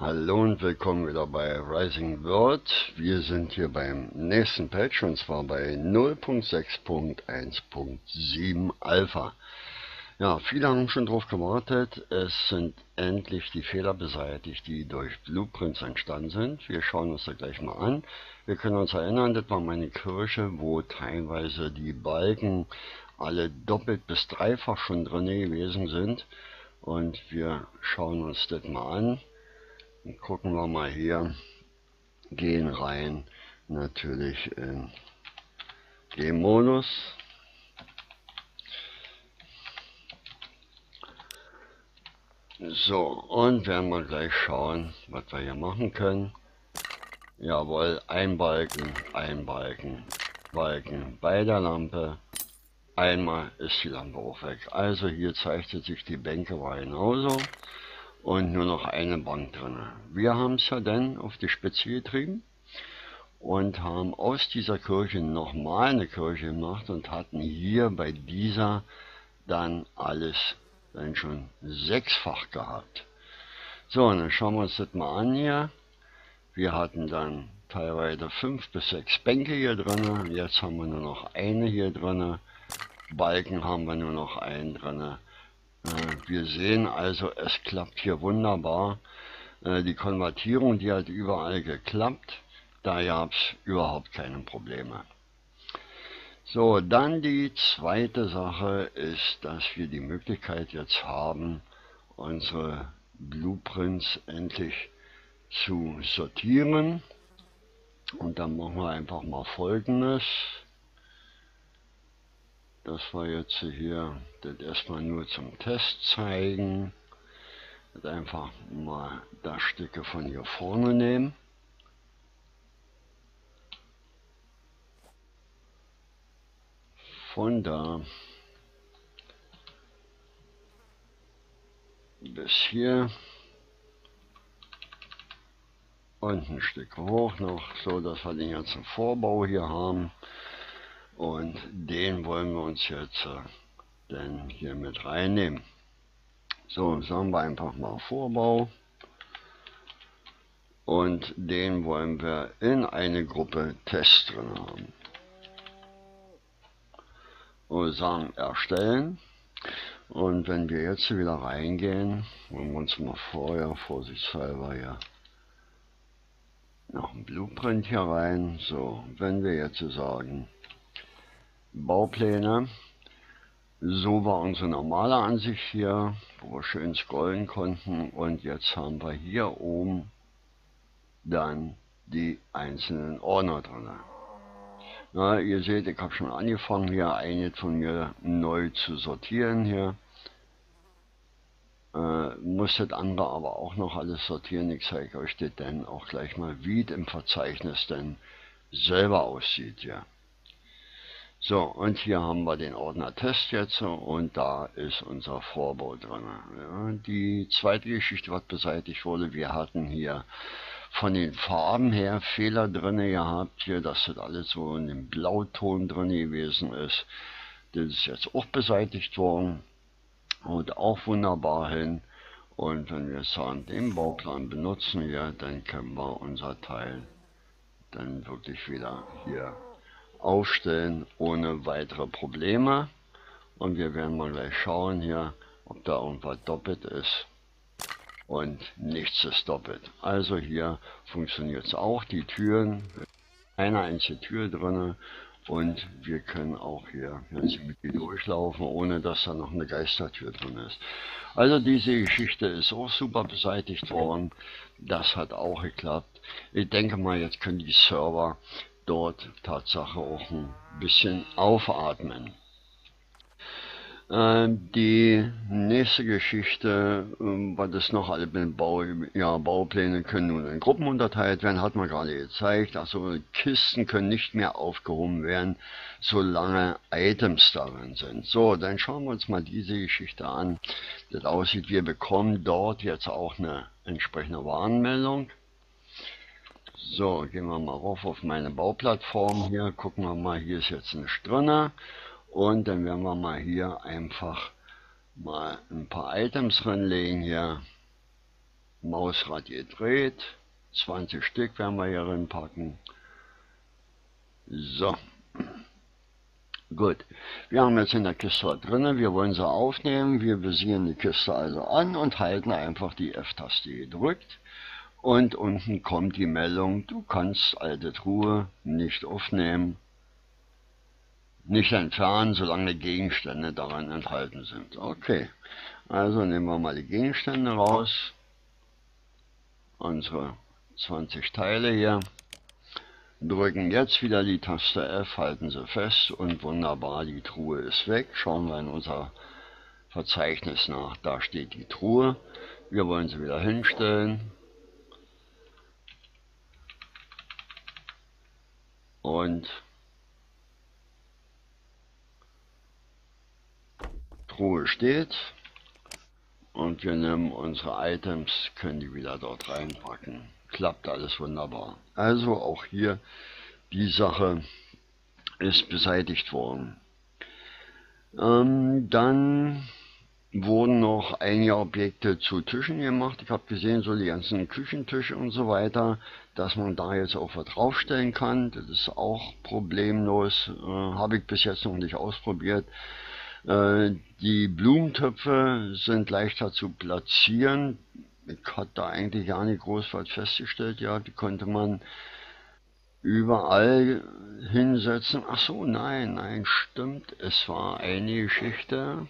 Hallo und willkommen wieder bei Rising World. Wir sind hier beim nächsten Patch und zwar bei 0.6.1.7 Alpha. Ja, viele haben schon drauf gewartet. Es sind endlich die Fehler beseitigt, die durch Blueprints entstanden sind. Wir schauen uns da gleich mal an. Wir können uns erinnern, das war meine Kirche, wo teilweise die Balken alle doppelt bis dreifach schon drin gewesen sind. Und wir schauen uns das mal an. Gucken wir mal hier, gehen rein, natürlich in G-Modus. So, und werden wir gleich schauen, was wir hier machen können. Jawohl, ein Balken, ein Balken, Balken bei der Lampe. Einmal ist die Lampe auch weg. Also hier zeichnet sich die Bänke war genauso und nur noch eine Bank drin. Wir haben es ja dann auf die Spitze getrieben und haben aus dieser Kirche nochmal eine Kirche gemacht und hatten hier bei dieser dann alles dann schon sechsfach gehabt. So, und dann schauen wir uns das mal an hier. Wir hatten dann teilweise fünf bis sechs Bänke hier drin. Jetzt haben wir nur noch eine hier drin. Balken haben wir nur noch einen drin. Äh, wir sehen also, es klappt hier wunderbar. Äh, die Konvertierung, die hat überall geklappt. Da gab es überhaupt keine Probleme. So, dann die zweite Sache ist, dass wir die Möglichkeit jetzt haben, unsere Blueprints endlich zu sortieren. Und dann machen wir einfach mal folgendes das war jetzt hier das erstmal nur zum Test zeigen. Und einfach mal das Stücke von hier vorne nehmen. Von da bis hier und ein Stück hoch noch, so dass wir den ganzen Vorbau hier haben. Und den wollen wir uns jetzt äh, dann hier mit reinnehmen. So, sagen wir einfach mal Vorbau. Und den wollen wir in eine Gruppe Test drin haben. Und sagen erstellen. Und wenn wir jetzt wieder reingehen, wollen wir uns mal vorher vorsichtshalber ja noch ein Blueprint hier rein. So, wenn wir jetzt sagen, Baupläne. So war unsere normale Ansicht hier, wo wir schön scrollen konnten. Und jetzt haben wir hier oben dann die einzelnen Ordner drin. Na, ihr seht, ich habe schon angefangen hier einige von mir neu zu sortieren hier. Äh, muss das andere aber auch noch alles sortieren. Ich zeige euch das dann auch gleich mal, wie es im Verzeichnis dann selber aussieht. Ja. So, und hier haben wir den Ordner Test jetzt und da ist unser Vorbau drin. Ja, die zweite Geschichte, was beseitigt wurde, wir hatten hier von den Farben her Fehler drin gehabt, hier, dass das alles so in dem Blauton drin gewesen ist. Das ist jetzt auch beseitigt worden und auch wunderbar hin. Und wenn wir sagen, den Bauplan benutzen hier, dann können wir unser Teil dann wirklich wieder hier aufstellen ohne weitere Probleme. Und wir werden mal gleich schauen hier, ob da irgendwas doppelt ist. Und nichts ist doppelt. Also hier funktioniert es auch. Die Türen, eine einzige Tür drinne und wir können auch hier jetzt mit durchlaufen, ohne dass da noch eine Geistertür drin ist. Also diese Geschichte ist auch super beseitigt worden. Das hat auch geklappt. Ich denke mal, jetzt können die Server dort Tatsache auch ein bisschen aufatmen. Äh, die nächste Geschichte, äh, was es noch alle Bau, ja, Baupläne können nun in Gruppen unterteilt werden, hat man gerade gezeigt. Also Kisten können nicht mehr aufgehoben werden, solange Items darin sind. So, dann schauen wir uns mal diese Geschichte an. Das aussieht, wir bekommen dort jetzt auch eine entsprechende Warnmeldung. So, gehen wir mal rauf auf meine Bauplattform hier. Gucken wir mal, hier ist jetzt eine drin. Und dann werden wir mal hier einfach mal ein paar Items reinlegen hier. Mausrad gedreht. 20 Stück werden wir hier reinpacken. So. Gut. Wir haben jetzt in der Kiste drin. Wir wollen sie aufnehmen. Wir visieren die Kiste also an und halten einfach die F-Taste gedrückt. Und unten kommt die Meldung, du kannst alte Truhe nicht aufnehmen, nicht entfernen, solange Gegenstände daran enthalten sind. Okay, also nehmen wir mal die Gegenstände raus. Unsere 20 Teile hier. Drücken jetzt wieder die Taste F, halten sie fest und wunderbar, die Truhe ist weg. Schauen wir in unser Verzeichnis nach. Da steht die Truhe. Wir wollen sie wieder hinstellen. Und Truhe steht und wir nehmen unsere Items, können die wieder dort reinpacken. Klappt alles wunderbar. Also auch hier die Sache ist beseitigt worden. Ähm, dann wurden noch einige Objekte zu Tischen gemacht. Ich habe gesehen, so die ganzen Küchentische und so weiter, dass man da jetzt auch was draufstellen kann. Das ist auch problemlos. Äh, habe ich bis jetzt noch nicht ausprobiert. Äh, die Blumentöpfe sind leichter zu platzieren. Ich hatte da eigentlich gar nicht groß was festgestellt. Ja, die konnte man überall hinsetzen. Ach so, nein, nein, stimmt. Es war eine Geschichte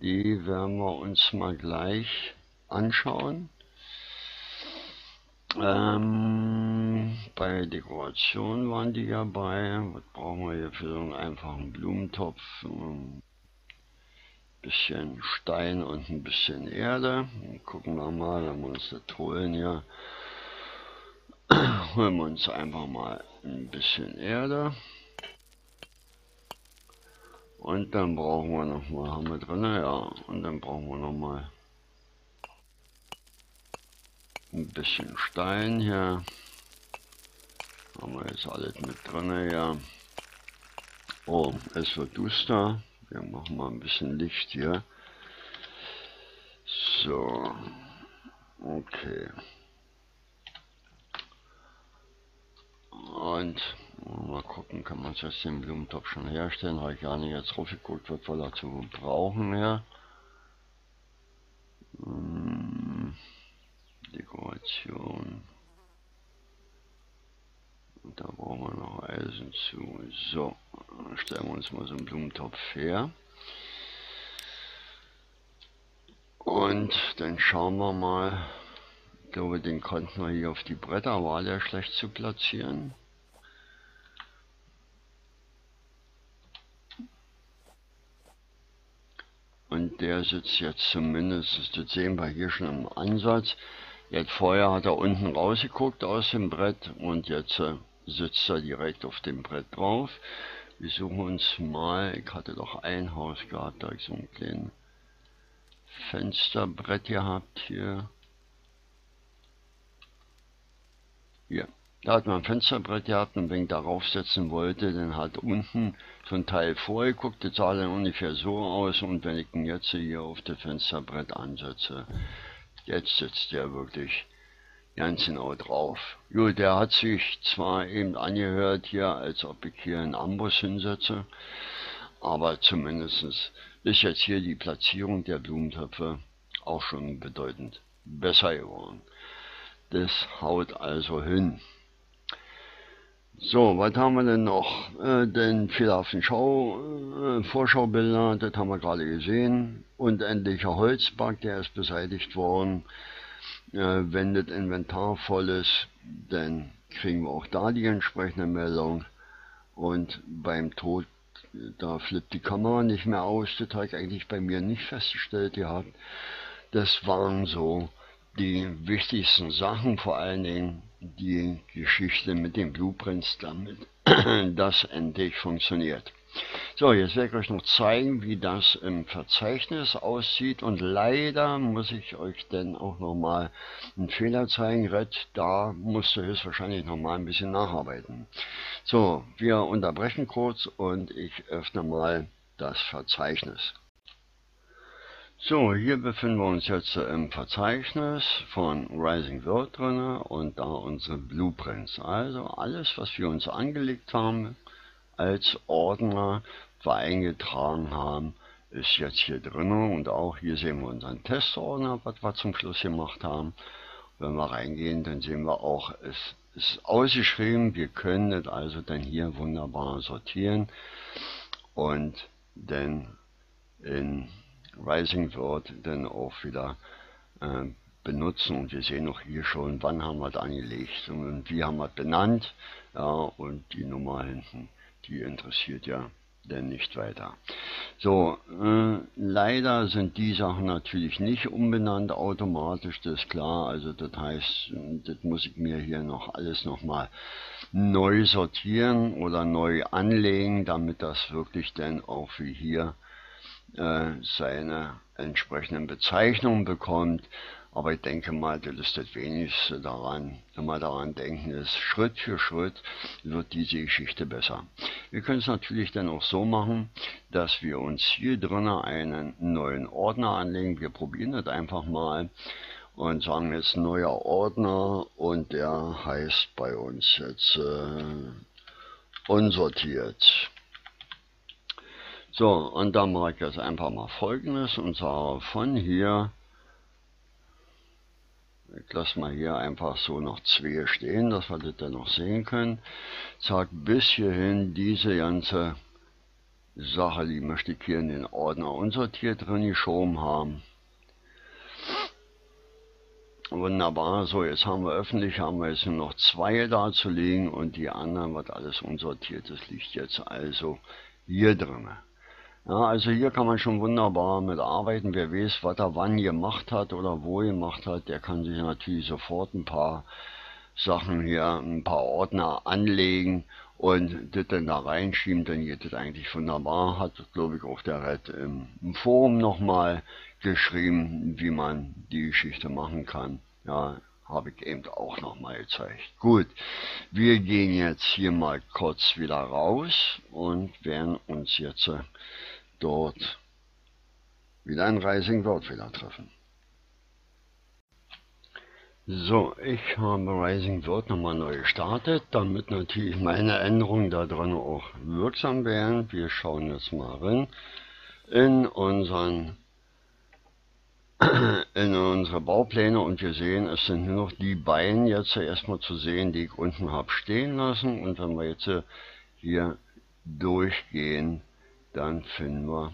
die werden wir uns mal gleich anschauen. Ähm, bei Dekoration waren die ja bei. Was brauchen wir hier für so einen einfachen Blumentopf? Ein bisschen Stein und ein bisschen Erde. Gucken wir mal, wenn wir uns das holen hier. Holen wir uns einfach mal ein bisschen Erde. Und dann brauchen wir noch mal, haben wir drin, ja, und dann brauchen wir noch mal ein bisschen Stein hier. Haben wir jetzt alles mit drin, ja. Oh, es wird duster. Wir machen mal ein bisschen Licht hier. So. Okay. Und Mal gucken, kann man jetzt den Blumentopf schon herstellen. Habe ich gar nicht jetzt drauf geguckt, was wir dazu brauchen mehr. Hm, Dekoration. Und da brauchen wir noch Eisen zu. So, stellen wir uns mal so einen Blumentopf her. Und dann schauen wir mal. Ich glaube, den konnten wir hier auf die Bretter, war der schlecht zu platzieren. Und der sitzt jetzt zumindest, das sehen wir hier schon im Ansatz. Jetzt vorher hat er unten rausgeguckt aus dem Brett und jetzt äh, sitzt er direkt auf dem Brett drauf. Wir suchen uns mal, ich hatte doch ein Haus gehabt, da ich so ein kleines Fensterbrett gehabt hier. Hier. Da hat man ein Fensterbrett gehabt und wenn ich darauf setzen wollte, dann hat unten so ein Teil vorgeguckt, das sah dann ungefähr so aus und wenn ich ihn jetzt hier auf das Fensterbrett ansetze, jetzt sitzt der wirklich ganz genau drauf. Jo, der hat sich zwar eben angehört hier, als ob ich hier einen Amboss hinsetze, aber zumindest ist jetzt hier die Platzierung der Blumentöpfe auch schon bedeutend besser geworden. Das haut also hin. So, was haben wir denn noch? Äh, den fehlerhaften Schau, äh, Vorschaubilder, das haben wir gerade gesehen. Unendlicher Holzbug, der ist beseitigt worden. Äh, wenn das Inventar voll ist, dann kriegen wir auch da die entsprechende Meldung. Und beim Tod, da flippt die Kamera nicht mehr aus. Das habe ich eigentlich bei mir nicht festgestellt gehabt. Das waren so die wichtigsten Sachen, vor allen Dingen die Geschichte mit den Blueprints, damit das endlich funktioniert. So, jetzt werde ich euch noch zeigen, wie das im Verzeichnis aussieht und leider muss ich euch dann auch nochmal einen Fehler zeigen. Red, da musst du höchstwahrscheinlich nochmal ein bisschen nacharbeiten. So, wir unterbrechen kurz und ich öffne mal das Verzeichnis. So, hier befinden wir uns jetzt im Verzeichnis von Rising World drin und da unsere Blueprints. Also alles, was wir uns angelegt haben, als Ordner eingetragen haben, ist jetzt hier drin und auch hier sehen wir unseren Testordner, was wir zum Schluss gemacht haben. Wenn wir reingehen, dann sehen wir auch, es ist ausgeschrieben, wir können das also dann hier wunderbar sortieren und dann in Rising wird dann auch wieder äh, benutzen und wir sehen auch hier schon, wann haben wir es angelegt und wie haben wir es benannt ja, und die Nummer hinten, die interessiert ja denn nicht weiter. So, äh, leider sind die Sachen natürlich nicht umbenannt automatisch, das ist klar. Also das heißt, das muss ich mir hier noch alles nochmal neu sortieren oder neu anlegen, damit das wirklich dann auch wie hier äh, seine entsprechenden Bezeichnungen bekommt. Aber ich denke mal, das ist das Wenigste daran, wir daran denken, ist Schritt für Schritt wird diese Geschichte besser. Wir können es natürlich dann auch so machen, dass wir uns hier drinnen einen neuen Ordner anlegen. Wir probieren das einfach mal und sagen jetzt neuer Ordner und der heißt bei uns jetzt äh, unsortiert. So, und dann mache ich jetzt einfach mal folgendes und sage von hier ich lasse mal hier einfach so noch zwei stehen, dass wir das dann noch sehen können. Sag bis hierhin diese ganze Sache, die möchte ich hier in den Ordner unsortiert drin geschoben haben. Wunderbar, so jetzt haben wir öffentlich, haben wir jetzt nur noch zwei da zu liegen und die anderen, was alles unsortiert ist, liegt jetzt also hier drin. Ja, also hier kann man schon wunderbar mit arbeiten. Wer weiß, was er wann gemacht hat oder wo gemacht hat, der kann sich natürlich sofort ein paar Sachen hier, ein paar Ordner anlegen und das dann da reinschieben, dann geht das eigentlich wunderbar. Hat, glaube ich, auch der Red im, Forum nochmal geschrieben, wie man die Geschichte machen kann. Ja, habe ich eben auch nochmal gezeigt. Gut, wir gehen jetzt hier mal kurz wieder raus und werden uns jetzt dort wieder ein Rising World wieder treffen. So, ich habe Rising World nochmal neu gestartet, damit natürlich meine Änderungen da drin auch wirksam wären. Wir schauen jetzt mal rein in unseren in unsere Baupläne und wir sehen, es sind nur noch die Beine jetzt erstmal zu sehen, die ich unten habe stehen lassen und wenn wir jetzt hier durchgehen, dann finden wir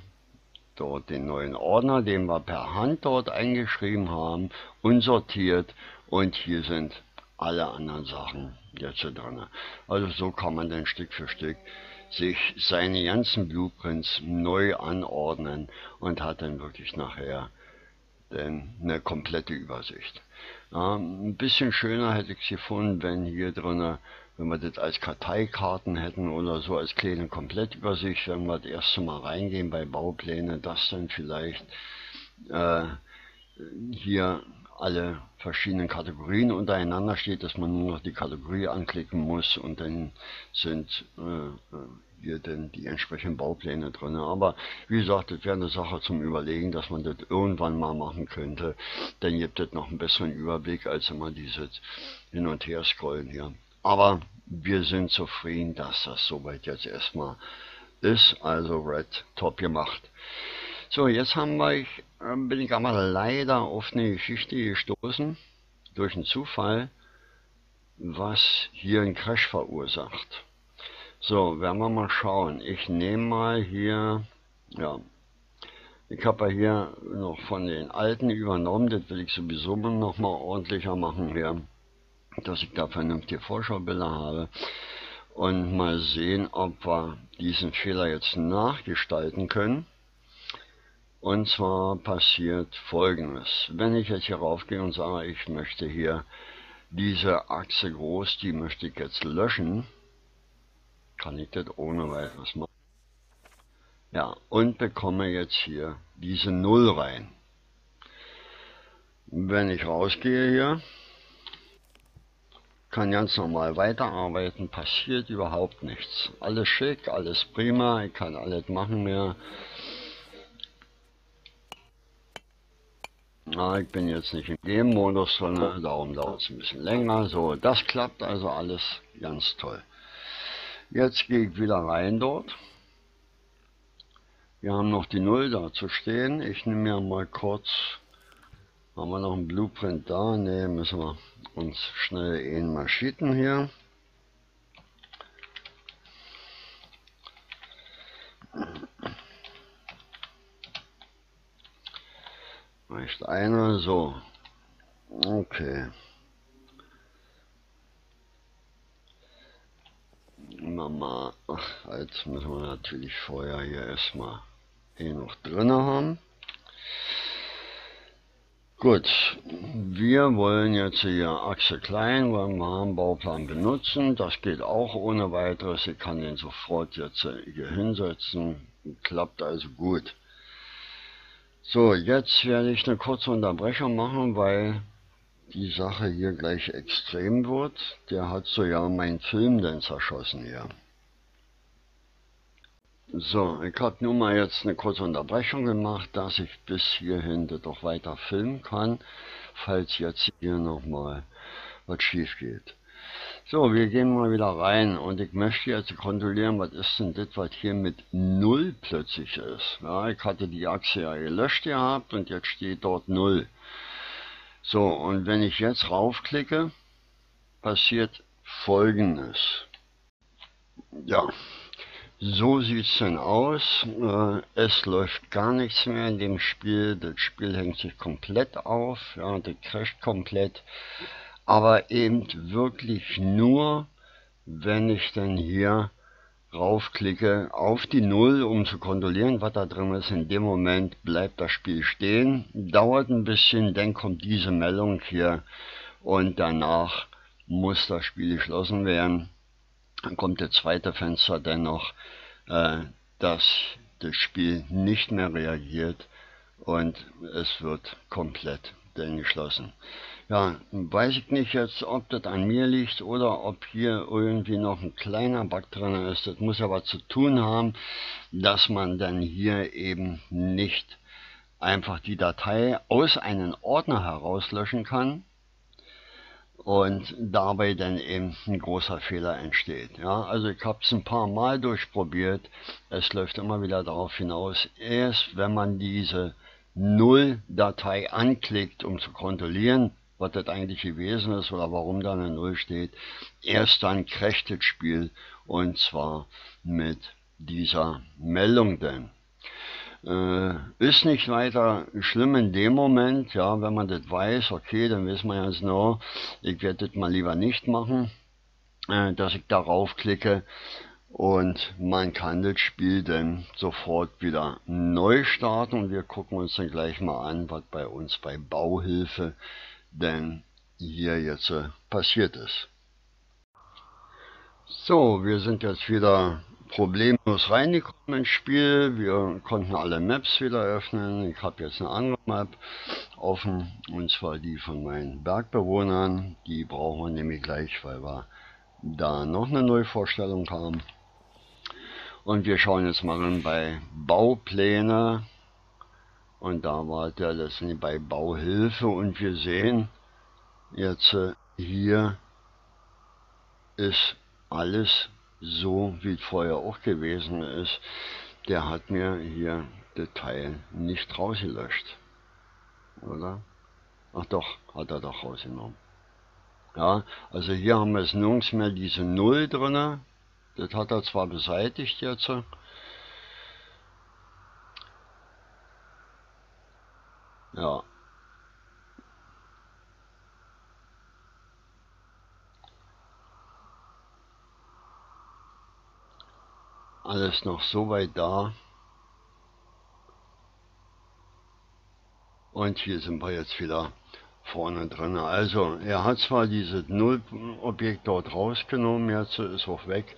dort den neuen Ordner, den wir per Hand dort eingeschrieben haben, unsortiert und hier sind alle anderen Sachen jetzt drin. Also so kann man dann Stück für Stück sich seine ganzen Blueprints neu anordnen und hat dann wirklich nachher denn eine komplette Übersicht. Ja, ein bisschen schöner hätte ich es gefunden, wenn hier drin wenn wir das als Karteikarten hätten oder so als kleine Komplettübersicht, wenn wir das erste Mal reingehen bei Baupläne, dass dann vielleicht äh, hier alle verschiedenen Kategorien untereinander steht, dass man nur noch die Kategorie anklicken muss und dann sind äh, hier denn die entsprechenden Baupläne drin. Aber wie gesagt, das wäre eine Sache zum Überlegen, dass man das irgendwann mal machen könnte. Dann gibt es noch einen besseren Überblick, als immer dieses Hin- und Her scrollen hier. Aber wir sind zufrieden, dass das soweit jetzt erstmal ist. Also Red top gemacht. So, jetzt haben wir, ähm, bin ich aber leider auf eine Geschichte gestoßen, durch einen Zufall, was hier einen Crash verursacht. So, werden wir mal schauen. Ich nehme mal hier, ja, ich habe ja hier noch von den alten übernommen, das will ich sowieso noch mal ordentlicher machen hier dass ich da vernünftige Vorschaubilder habe und mal sehen, ob wir diesen Fehler jetzt nachgestalten können. Und zwar passiert folgendes. Wenn ich jetzt hier raufgehe und sage, ich möchte hier diese Achse groß, die möchte ich jetzt löschen, kann ich das ohne weiteres machen. Ja, und bekomme jetzt hier diese Null rein. Wenn ich rausgehe hier, kann ganz normal weiterarbeiten, passiert überhaupt nichts. Alles schick, alles prima, ich kann alles machen mehr. Na, ich bin jetzt nicht im Game-Modus drin, darum dauert es ein bisschen länger. So, das klappt also alles ganz toll. Jetzt gehe ich wieder rein dort. Wir haben noch die Null da zu stehen. Ich nehme mir mal kurz, haben wir noch ein Blueprint da? Ne, müssen wir uns schnell einen mal schieten hier. Reicht einer, so. Okay. Mama, ach, jetzt müssen wir natürlich vorher hier erstmal eh noch drin haben. Gut, wir wollen jetzt hier Achse klein, wollen wir haben Bauplan benutzen. Das geht auch ohne weiteres. Ich kann den sofort jetzt hier hinsetzen. Klappt also gut. So, jetzt werde ich eine kurze Unterbrechung machen, weil die Sache hier gleich extrem wird. Der hat so ja meinen Film denn zerschossen hier. So, ich habe nun mal jetzt eine kurze Unterbrechung gemacht, dass ich bis hierhin doch weiter filmen kann, falls jetzt hier nochmal was schief geht. So, wir gehen mal wieder rein und ich möchte jetzt kontrollieren, was ist denn das, was hier mit 0 plötzlich ist. Ja, ich hatte die Achse ja gelöscht gehabt und jetzt steht dort 0. So, und wenn ich jetzt raufklicke, passiert folgendes. Ja, so sieht es denn aus. Äh, es läuft gar nichts mehr in dem Spiel. Das Spiel hängt sich komplett auf. Ja, das crasht komplett. Aber eben wirklich nur, wenn ich dann hier raufklicke auf die Null, um zu kontrollieren, was da drin ist. In dem Moment bleibt das Spiel stehen. Dauert ein bisschen, dann kommt diese Meldung hier und danach muss das Spiel geschlossen werden. Dann kommt das zweite Fenster dennoch, äh, dass das Spiel nicht mehr reagiert und es wird komplett denn geschlossen. Ja, weiß ich nicht jetzt, ob das an mir liegt oder ob hier irgendwie noch ein kleiner Bug drin ist. Das muss aber zu tun haben, dass man dann hier eben nicht einfach die Datei aus einem Ordner herauslöschen kann, und dabei dann eben ein großer Fehler entsteht. Ja, also ich habe es ein paar Mal durchprobiert. Es läuft immer wieder darauf hinaus, erst wenn man diese Null-Datei anklickt, um zu kontrollieren, was das eigentlich gewesen ist oder warum da eine Null steht, erst dann crasht das Spiel und zwar mit dieser Meldung denn. Äh, ist nicht weiter schlimm in dem Moment, ja, wenn man das weiß, okay, dann wissen wir ja genau, ich werde das mal lieber nicht machen, äh, dass ich darauf klicke und man kann das Spiel dann sofort wieder neu starten und wir gucken uns dann gleich mal an, was bei uns bei Bauhilfe denn hier jetzt äh, passiert ist. So, wir sind jetzt wieder problemlos reingekommen ins Spiel. Wir konnten alle Maps wieder öffnen. Ich habe jetzt eine andere Map offen, und zwar die von meinen Bergbewohnern. Die brauchen wir nämlich gleich, weil wir da noch eine Neuvorstellung haben. Und wir schauen jetzt mal bei Baupläne. Und da war der letztendlich bei Bauhilfe und wir sehen jetzt äh, hier ist alles so wie vorher auch gewesen ist, der hat mir hier das Teil nicht rausgelöscht. Oder? Ach doch, hat er doch rausgenommen. Ja, also hier haben wir es nirgends mehr diese Null drinne. Das hat er zwar beseitigt jetzt. Ja, alles noch so weit da. Und hier sind wir jetzt wieder vorne drin. Also er hat zwar dieses Null-Objekt dort rausgenommen, jetzt ist auch weg.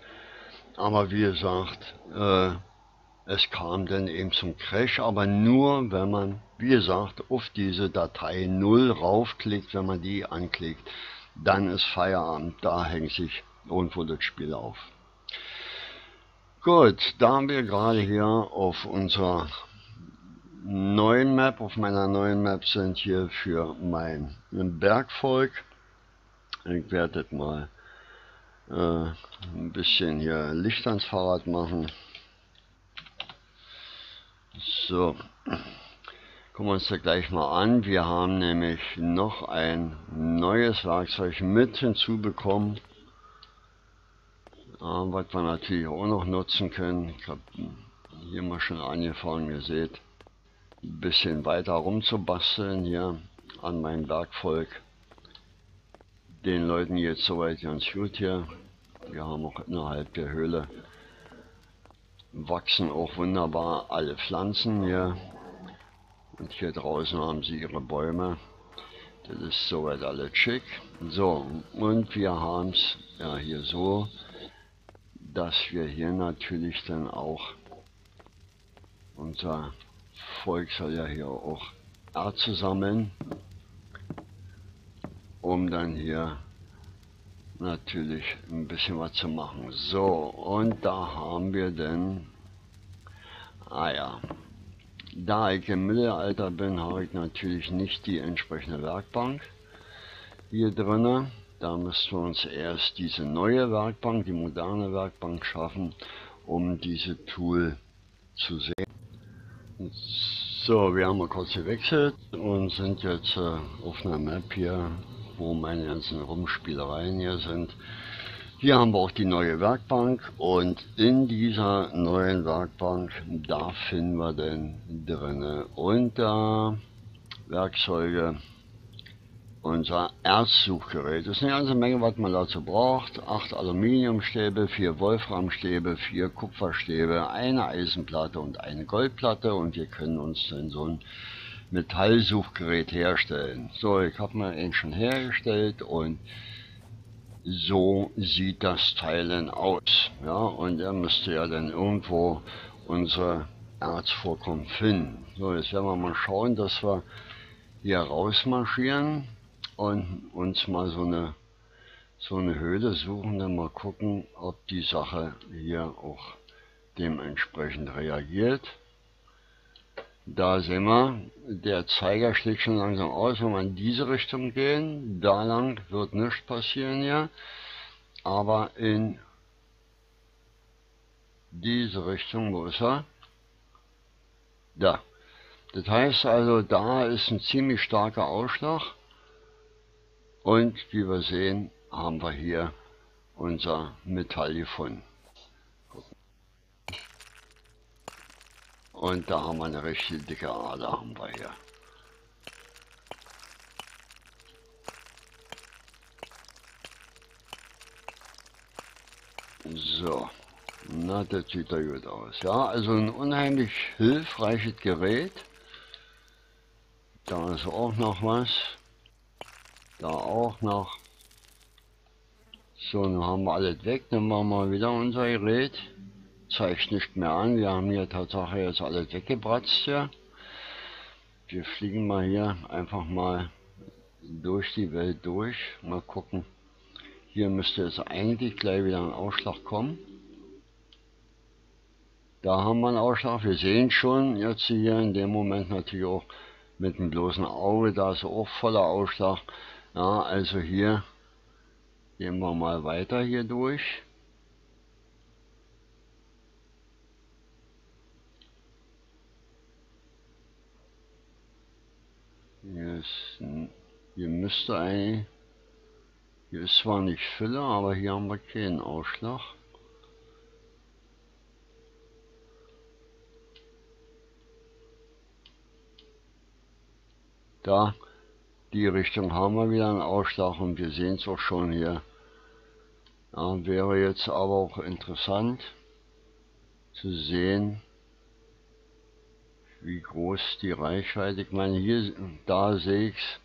Aber wie gesagt, äh, es kam dann eben zum Crash, aber nur wenn man, wie gesagt, auf diese Datei 0 raufklickt, wenn man die anklickt, dann ist Feierabend, da hängt sich irgendwo das Spiel auf. Gut, da wir gerade hier auf unserer neuen Map. Auf meiner neuen Map sind hier für mein Bergvolk. Ich werde mal äh, ein bisschen hier Licht ans Fahrrad machen. So, gucken wir uns da gleich mal an. Wir haben nämlich noch ein neues Werkzeug mit hinzubekommen, was wir natürlich auch noch nutzen können. Ich habe hier mal schon angefangen, ihr seht, ein bisschen weiter rumzubasteln hier an meinem Werkvolk. Den Leuten jetzt soweit ganz gut hier. Wir haben auch innerhalb der Höhle wachsen auch wunderbar alle Pflanzen hier. Und hier draußen haben sie ihre Bäume. Das ist soweit alles schick. So, und wir haben es ja hier so, dass wir hier natürlich dann auch unser Volk soll ja hier auch Erze sammeln, um dann hier natürlich ein bisschen was zu machen. So, und da haben wir denn, ah ja, da ich im Mittelalter bin, habe ich natürlich nicht die entsprechende Werkbank hier drinne. Da müssen wir uns erst diese neue Werkbank, die moderne Werkbank schaffen, um diese Tool zu sehen. So, wir haben mal kurz gewechselt und sind jetzt äh, auf einer Map hier wo meine ganzen Rumspielereien hier sind. Hier haben wir auch die neue Werkbank und in dieser neuen Werkbank, da finden wir denn drinne unter Werkzeuge unser Erzsuchgerät. Das ist eine ganze Menge, was man dazu braucht. Acht Aluminiumstäbe, vier Wolframstäbe, vier Kupferstäbe, eine Eisenplatte und eine Goldplatte und wir können uns dann so ein Metallsuchgerät herstellen. So, ich habe mir ihn schon hergestellt und so sieht das Teil dann aus. Ja, und er müsste ja dann irgendwo unsere Erzvorkommen finden. So, jetzt werden wir mal schauen, dass wir hier rausmarschieren und uns mal so eine so eine Höhle suchen, dann mal gucken, ob die Sache hier auch dementsprechend reagiert. Da sehen wir, der Zeiger schlägt schon langsam aus, wenn wir in diese Richtung gehen. Da lang wird nichts passieren hier. Aber in diese Richtung, wo ist er? Da. Das heißt also, da ist ein ziemlich starker Ausschlag. Und wie wir sehen, haben wir hier unser Metall gefunden. Und da haben wir eine richtig dicke Ader, haben wir hier. So, na, das sieht ja gut aus. Ja, also ein unheimlich hilfreiches Gerät. Da ist auch noch was. Da auch noch. So, nun haben wir alles weg. Dann machen wir wieder unser Gerät zeigt nicht mehr an. Wir haben hier Tatsache jetzt alles weggebratzt hier. Wir fliegen mal hier einfach mal durch die Welt durch. Mal gucken. Hier müsste es eigentlich gleich wieder ein Ausschlag kommen. Da haben wir einen Ausschlag. Wir sehen schon jetzt hier in dem Moment natürlich auch mit dem bloßen Auge. Da ist auch voller Ausschlag. Ja, also hier gehen wir mal weiter hier durch. Hier, ist, hier müsste eigentlich, hier ist zwar nicht Füller, aber hier haben wir keinen Ausschlag. Da, die Richtung haben wir wieder einen Ausschlag und wir sehen es auch schon hier. Ja, wäre jetzt aber auch interessant zu sehen, wie groß die Reichweite. Ich meine, hier, da sehe ich es.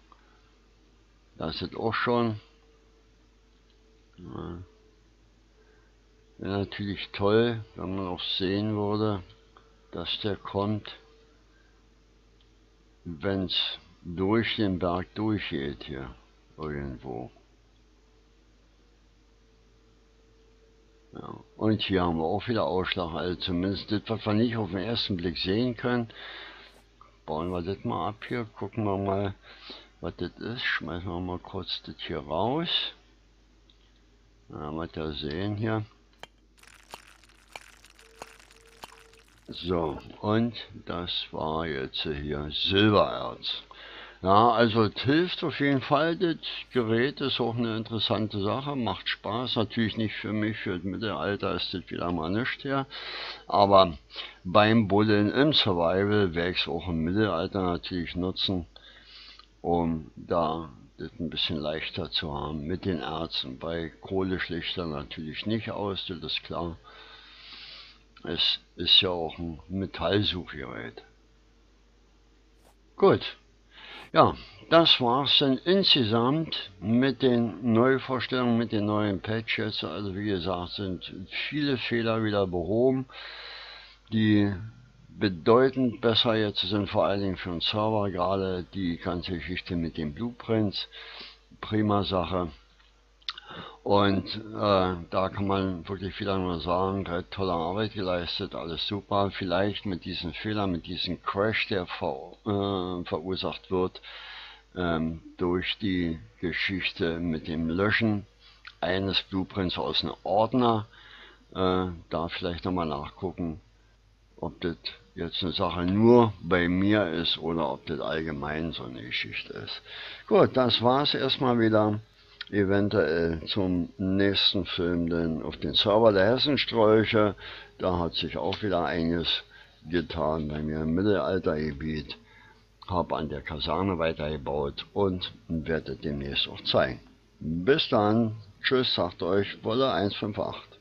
Das ist auch schon. Ja. Wäre natürlich toll, wenn man auch sehen würde, dass der kommt, wenn es durch den Berg durchgeht hier irgendwo. Ja. Und hier haben wir auch wieder Ausschlag, also zumindest das, was wir nicht auf den ersten Blick sehen können, bauen wir das mal ab hier. Gucken wir mal, was das ist. Schmeißen wir mal kurz das hier raus. Ja, was wir sehen hier. So, und das war jetzt hier Silbererz. Ja, also es hilft auf jeden Fall. Das Gerät ist auch eine interessante Sache, macht Spaß. Natürlich nicht für mich, für das Mittelalter ist das wieder mal nicht her. Aber beim Bullen im Survival werde ich es auch im Mittelalter natürlich nutzen, um da das ein bisschen leichter zu haben mit den Ärzten. Bei Kohleschlichtern natürlich nicht aus, das ist klar. Es ist ja auch ein Metallsuchgerät. Gut. Ja, das war's dann insgesamt mit den Neuvorstellungen, mit den neuen Patches. Also wie gesagt, sind viele Fehler wieder behoben, die bedeutend besser jetzt sind, vor allen Dingen für den Server, gerade die ganze Geschichte mit den Blueprints. Prima Sache. Und äh, da kann man wirklich wieder nur sagen, tolle Arbeit geleistet, alles super. Vielleicht mit diesem Fehler, mit diesem Crash, der ver, äh, verursacht wird ähm, durch die Geschichte mit dem Löschen eines Blueprints aus einem Ordner. Äh, da vielleicht nochmal nachgucken, ob das jetzt eine Sache nur bei mir ist oder ob das allgemein so eine Geschichte ist. Gut, das war's erstmal wieder eventuell zum nächsten Film denn auf den Server der Hessensträuche. Da hat sich auch wieder einiges getan bei mir im Mittelaltergebiet. Habe an der Kaserne weitergebaut und werde demnächst auch zeigen. Bis dann. Tschüss, sagt euch Wolle 158.